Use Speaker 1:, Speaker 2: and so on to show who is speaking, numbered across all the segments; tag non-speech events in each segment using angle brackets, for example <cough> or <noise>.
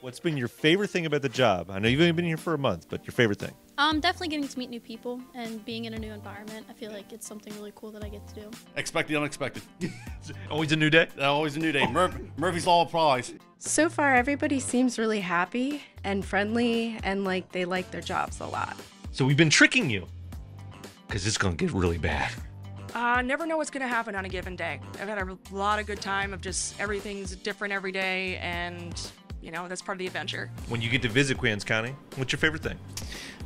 Speaker 1: What's been your favorite thing about the job? I know you've only been here for a month, but your favorite thing?
Speaker 2: Um, definitely getting to meet new people and being in a new environment. I feel like it's something really cool that I get to do.
Speaker 3: Expect the unexpected. <laughs>
Speaker 1: Always a new day.
Speaker 3: Always a new day. Mur- Murphy's Law applies.
Speaker 4: So far, everybody seems really happy and friendly, and like they like their jobs a lot.
Speaker 1: So we've been tricking you because it's going to get really bad.
Speaker 5: Uh, never know what's going to happen on a given day. I've had a lot of good time of just everything's different every day, and you know that's part of the adventure.
Speaker 1: When you get to visit Queen Anne's County, what's your favorite thing?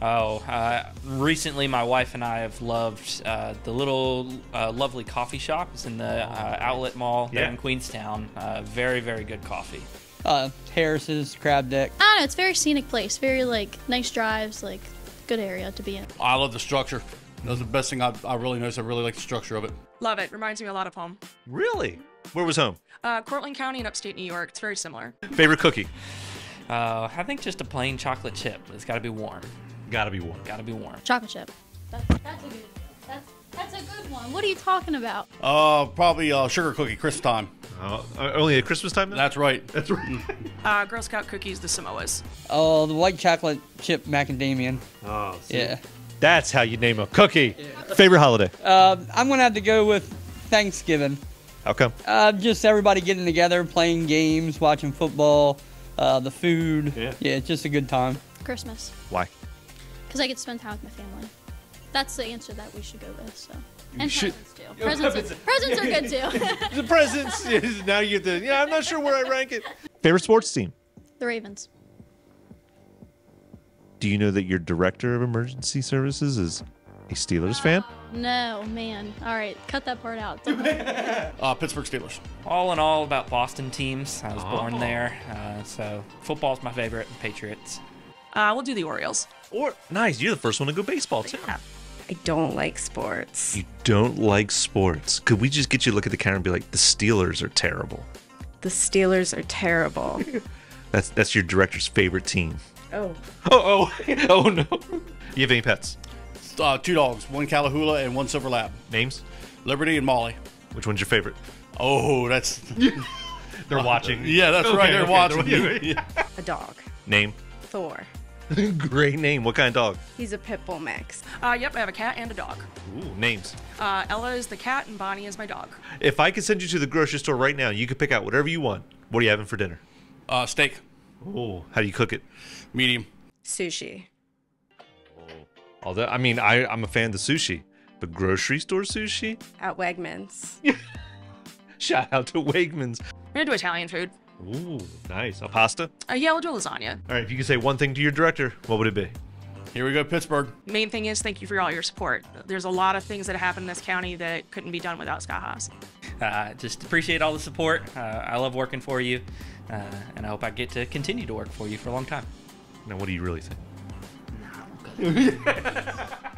Speaker 6: Oh, uh, recently my wife and I have loved uh, the little uh, lovely coffee shop. It's in the uh, outlet mall there
Speaker 1: Yeah.
Speaker 6: in Queenstown. Uh, very, very good coffee.
Speaker 7: Uh, Harris's Crab Deck.
Speaker 2: I don't know. It's a very scenic place. Very like nice drives. Like good area to be in.
Speaker 3: I love the structure. That's the best thing I, I really noticed. I really like the structure of it.
Speaker 5: Love it. Reminds me a lot of home.
Speaker 1: Really? Where was home?
Speaker 5: Uh, Cortland County in upstate New York. It's very similar.
Speaker 1: Favorite cookie?
Speaker 6: Uh, I think just a plain chocolate chip. It's got to be warm.
Speaker 1: Gotta be warm.
Speaker 6: Got to be warm.
Speaker 2: Chocolate chip. That's, that's a good. That's that's a good one. What are you talking about?
Speaker 3: Uh, probably uh, sugar cookie, Christmas time.
Speaker 1: Oh, uh, only at Christmas time? Then?
Speaker 3: That's right.
Speaker 1: That's right. <laughs>
Speaker 5: Uh, Girl Scout cookies, the Samoas.
Speaker 7: Oh, the white chocolate chip macadamia.
Speaker 1: Oh, see?
Speaker 7: Yeah.
Speaker 1: That's how you name a cookie. Favorite holiday?
Speaker 7: Uh, I'm gonna have to go with Thanksgiving.
Speaker 1: How come?
Speaker 7: Uh, just everybody getting together, playing games, watching football, uh, the food.
Speaker 1: Yeah.
Speaker 7: Yeah, it's just a good time.
Speaker 2: Christmas.
Speaker 1: Why?
Speaker 2: Because I get to spend time with my family. That's the answer that we should go with. So. And
Speaker 1: should-
Speaker 2: presents too. <laughs> Presents, are, presents are good too. <laughs>
Speaker 1: The presents. <laughs> now you get the. Yeah, I'm not sure where I rank it. Favorite sports team?
Speaker 2: the Ravens.
Speaker 1: Do you know that your director of emergency services is a Steelers fan?
Speaker 2: No, man. All right, cut that part out. <laughs>
Speaker 3: Uh, Pittsburgh Steelers.
Speaker 6: All in all, about Boston teams. I was born there. Uh, so football's my favorite. Patriots.
Speaker 5: Uh, we'll do the Orioles.
Speaker 1: Or nice, you're the first one to go baseball too.
Speaker 4: I don't like sports.
Speaker 1: You don't like sports. Could we just get you to look at the camera and be like, the Steelers are terrible?
Speaker 4: The Steelers are terrible. <laughs>
Speaker 1: That's that's your director's favorite team.
Speaker 4: oh. <laughs>
Speaker 1: Oh oh oh no. You have any pets?
Speaker 3: Uh, two dogs, one Catahoula and one Silver Lab.
Speaker 1: Names?
Speaker 3: Liberty and Molly.
Speaker 1: Which one's your favorite?
Speaker 3: Oh, that's <laughs>
Speaker 1: They're watching. <laughs>
Speaker 3: yeah, that's right. They're watching. Yeah. <laughs>
Speaker 4: A dog.
Speaker 1: Name?
Speaker 4: Thor.
Speaker 1: Great name. What kind of dog?
Speaker 4: He's a pit bull mix.
Speaker 5: Uh, yep, I have a cat and a dog.
Speaker 1: Ooh, names.
Speaker 5: Uh, Ella is the cat and Bonnie is my dog.
Speaker 1: If I could send you to the grocery store right now, you could pick out whatever you want. What are you having for dinner?
Speaker 3: Uh, steak,
Speaker 1: Oh, how do you cook it?
Speaker 3: medium.
Speaker 4: Sushi.
Speaker 1: Although, I mean, I, I'm a fan of the sushi, but grocery store sushi?
Speaker 4: At Wegmans. <laughs>
Speaker 1: Shout out to Wegmans.
Speaker 5: We're gonna do Italian food.
Speaker 1: Ooh, nice. A pasta?
Speaker 5: Uh, yeah, we'll do lasagna.
Speaker 1: All right, if you could say one thing to your director, what would it be?
Speaker 3: Here we go, Pittsburgh.
Speaker 5: Main thing is thank you for all your support. There's a lot of things that happen in this county that couldn't be done without Scott Haas.
Speaker 6: Uh, just appreciate all the support. Uh, I love working for you, uh, and I hope I get to continue to work for you for a long time.
Speaker 1: Now, what do you really think? Oui. <laughs>